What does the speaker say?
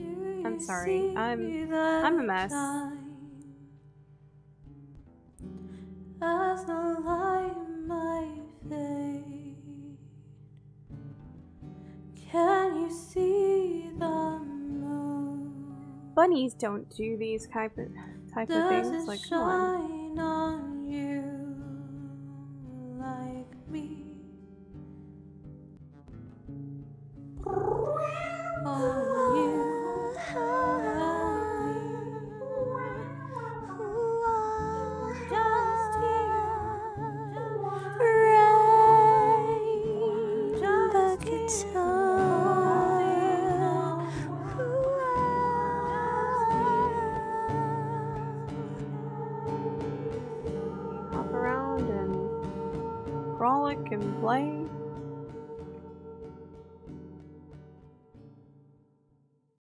I'm sorry. I'm I'm a mess. As the light might fade, can you see the moon? Bunnies don't do these type of type of things. Like come on you like me? Around and frolic and play.